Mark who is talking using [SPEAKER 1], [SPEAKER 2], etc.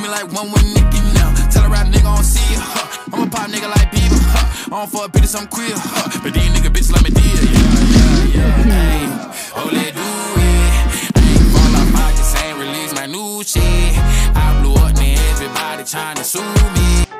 [SPEAKER 1] me like one Nicky now. Tell a rap nigga I don't see huh? I'm a pop nigga like Bieber, huh? I don't fuck bitches, I'm queer, huh? But these nigga bitches like me deal, yeah, yeah, yeah. Oh, let do it. I ain't fall off, I just ain't release my new shit. I blew up, and everybody tryna sue me.